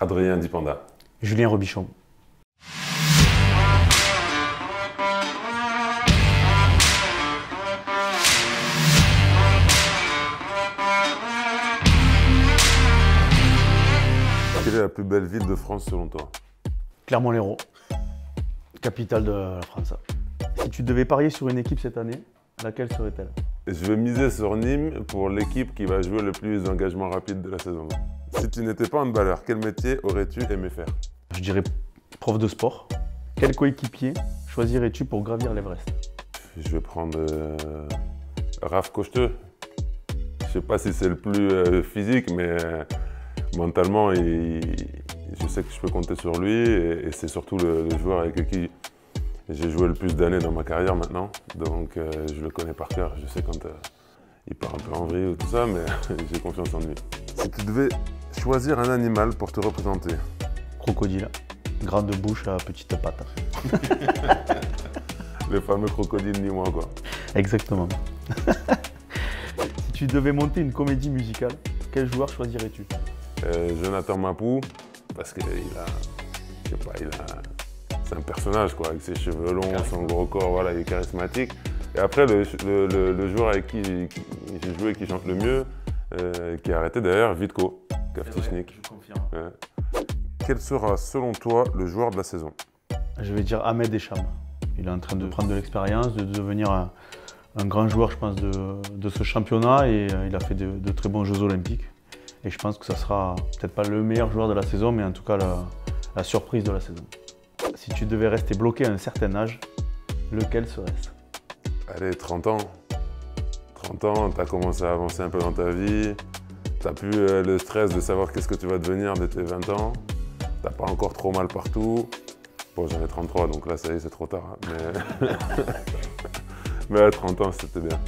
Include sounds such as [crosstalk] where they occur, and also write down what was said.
Adrien Dipanda. Julien Robichon. Quelle est la plus belle ville de France selon toi? Clermont-Lérault, capitale de la France. Si tu devais parier sur une équipe cette année, laquelle serait-elle? Je vais miser sur Nîmes pour l'équipe qui va jouer le plus d'engagement rapide de la saison. Si tu n'étais pas handballeur, quel métier aurais-tu aimé faire? Je dirais prof de sport. Quel coéquipier choisirais-tu pour gravir l'Everest? Je vais prendre euh, Raph Cocheteux. Je sais pas si c'est le plus euh, physique, mais euh, mentalement, il- je sais que je peux compter sur lui et, et c'est surtout le, le joueur avec qui j'ai joué le plus d'années dans ma carrière maintenant. Donc euh, je le connais par cœur. Je sais quand euh, il part un peu en vrille ou tout ça, mais [laughs] j'ai confiance en lui. Si tu devais choisir un animal pour te représenter, Crocodile. Grande bouche à petite patte. [laughs] le fameux crocodile ni moi quoi. Exactement. [laughs] si tu devais monter une comédie musicale, quel joueur choisirais-tu? Euh, Jonathan Mapou, parce qu'il a, je sais pas, il a, c'est un personnage quoi, avec ses cheveux longs, son gros corps, voilà, il est charismatique. Et après, le, le- le- le joueur avec qui, j'ai joué, qui chante le mieux, euh, qui a arrêté d'ailleurs, Vitko, Kaftichnik. Ouais. Quel sera selon toi le joueur de la saison? Je vais dire Ahmed Echam. Il est en train de prendre de l'expérience, de devenir un, un grand joueur, je pense, de, de ce championnat et euh, il a fait de, de très bons Jeux Olympiques. Et je pense que ça sera peut-être pas le meilleur joueur de la saison, mais en tout cas la, la surprise de la saison. Si tu devais rester bloqué à un certain âge, lequel serait-ce? Allez, 30 ans. 30 ans, tu as commencé à avancer un peu dans ta vie. Tu plus euh, le stress de savoir qu'est-ce que tu vas devenir de tes 20 ans. T'as pas encore trop mal partout. Bon, j'en ai 33, donc là, ça y est, c'est trop tard. hein, Mais, [laughs] mais à 30 ans, c'était bien.